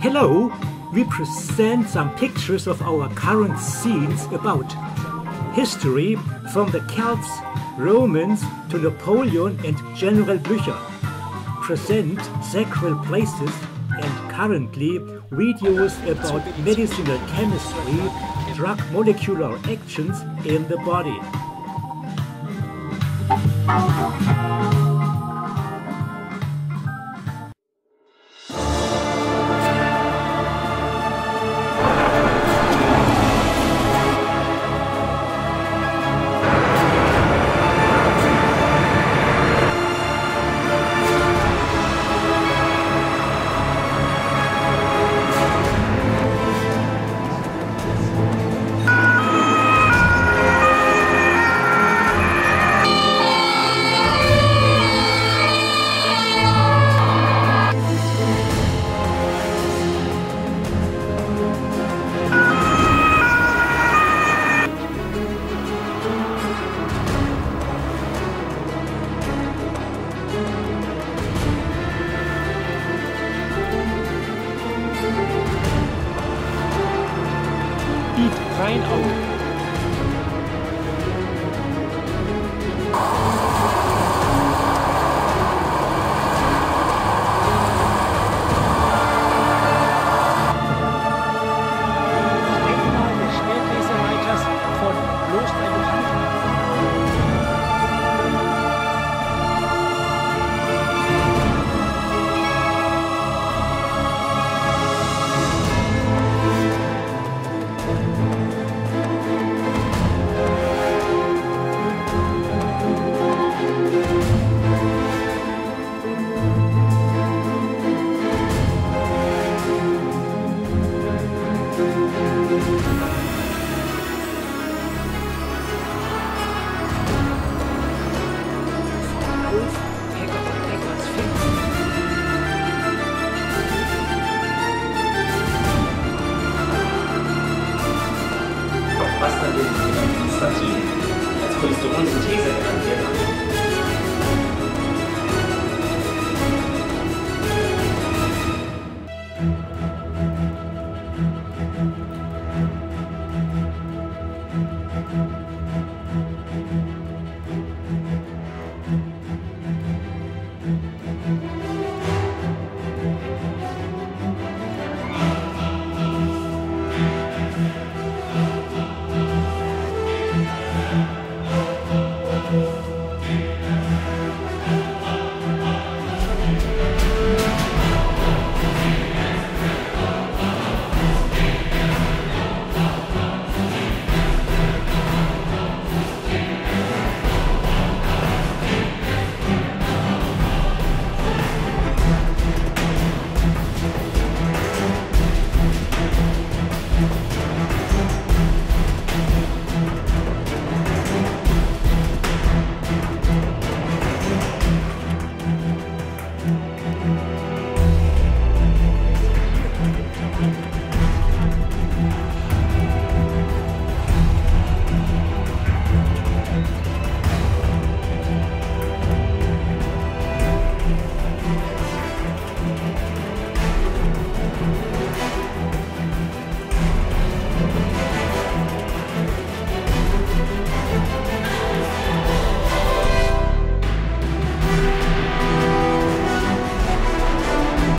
Hello, we present some pictures of our current scenes about history from the Celts, Romans to Napoleon and General Blücher. Present sacred places and currently videos about medicinal chemistry, drug molecular actions in the body. Sign out. includes the ones and T's that come here.